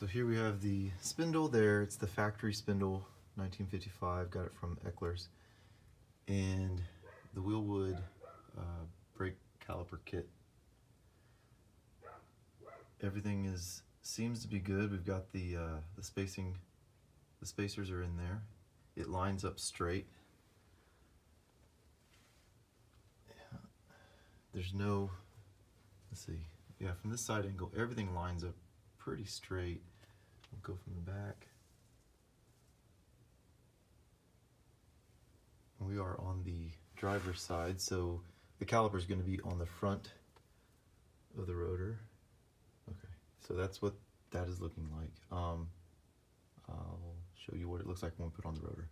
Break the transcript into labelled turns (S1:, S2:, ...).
S1: So here we have the spindle there. It's the factory spindle, 1955. Got it from Eckler's. And the Wilwood uh, brake caliper kit. Everything is seems to be good. We've got the uh, the spacing, the spacers are in there. It lines up straight. There's no, let's see, yeah, from this side angle, everything lines up pretty straight. We'll go from the back. We are on the driver's side, so the caliper is going to be on the front of the rotor. Okay, so that's what that is looking like. Um, I'll show you what it looks like when we put on the rotor.